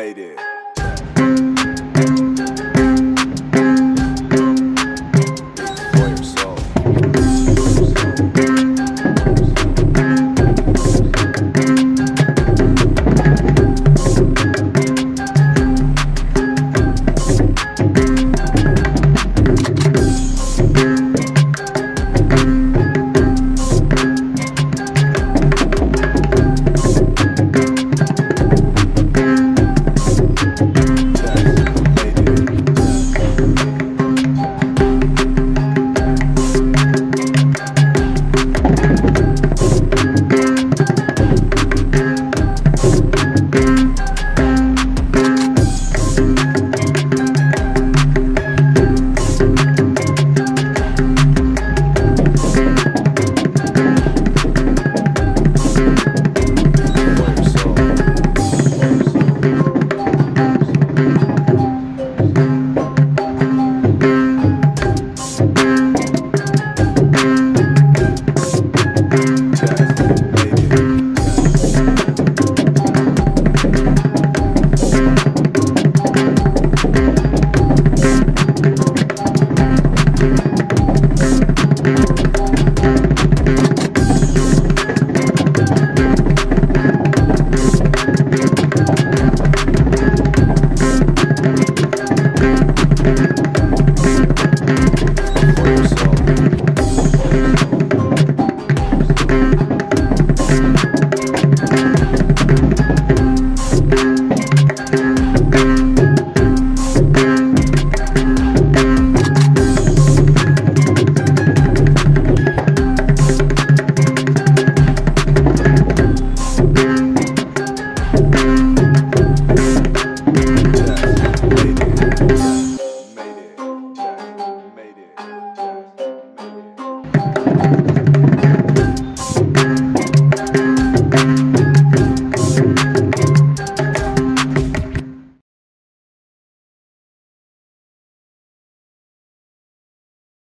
made it. Gracias.